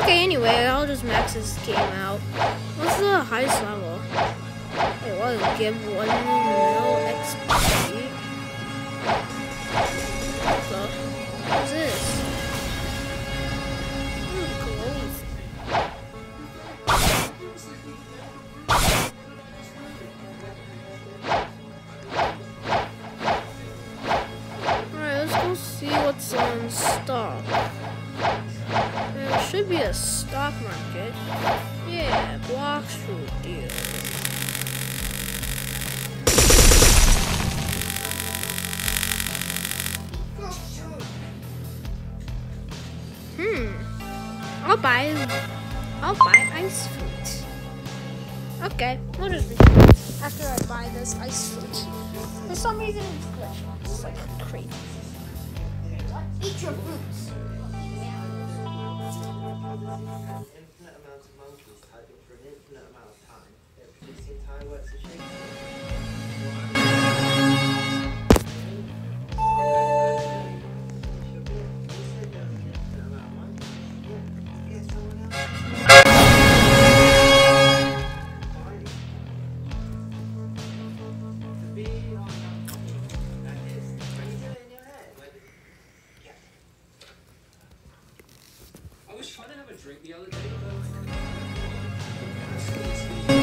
Okay, anyway, I'll just max this game out. What's the highest level? Wait, what? Give one mil XP? Stock market. Yeah, Blox Fruit deal. Hmm. I'll buy I'll buy ice fruit. Okay, we'll just after I buy this ice fruit. For some reason. It's like crazy. Eat your fruits. Infinite amount of monkeys typing for an infinite amount of time. They're producing entire works of Shakespeare. Drink the other day,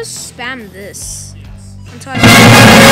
Just spam this until I.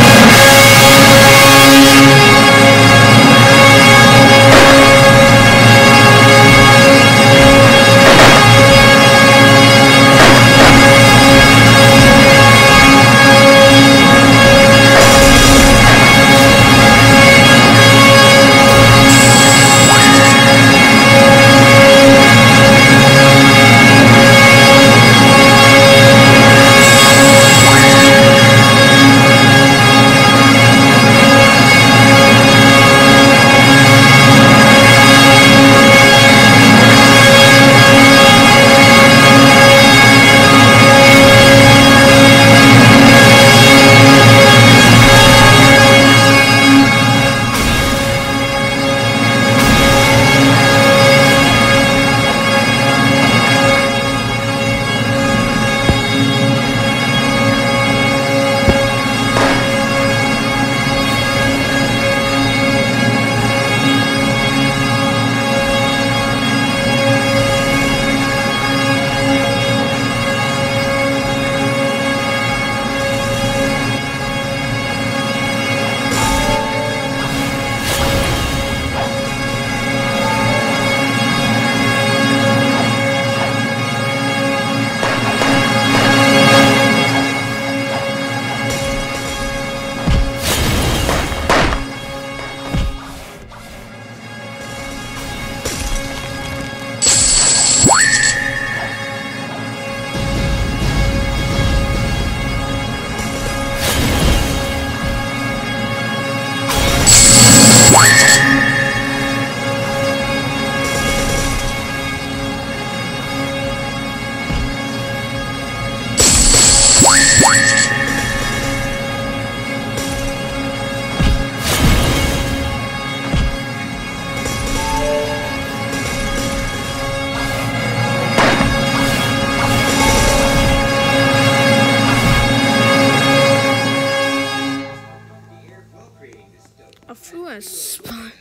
A fool has.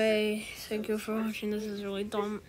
Anyway, thank you for watching. This is really dumb.